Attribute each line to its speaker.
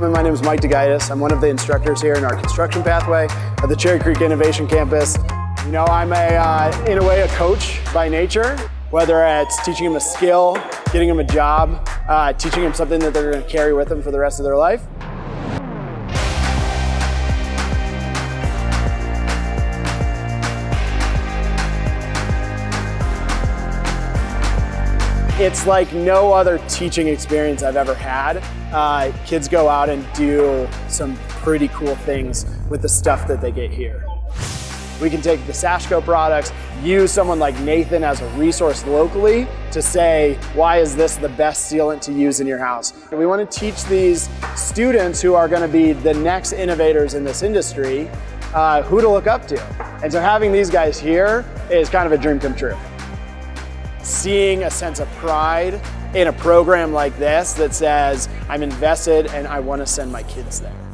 Speaker 1: My name is Mike DeGaitis. I'm one of the instructors here in our construction pathway at the Cherry Creek Innovation Campus. You know, I'm a, uh, in a way, a coach by nature, whether it's teaching them a skill, getting them a job, uh, teaching them something that they're going to carry with them for the rest of their life. It's like no other teaching experience I've ever had. Uh, kids go out and do some pretty cool things with the stuff that they get here. We can take the Sashco products, use someone like Nathan as a resource locally to say, why is this the best sealant to use in your house? We want to teach these students who are going to be the next innovators in this industry uh, who to look up to. And so having these guys here is kind of a dream come true seeing a sense of pride in a program like this that says, I'm invested and I want to send my kids there.